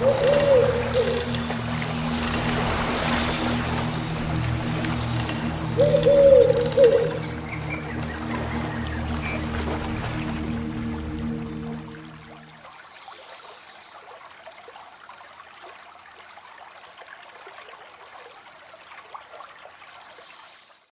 Woo!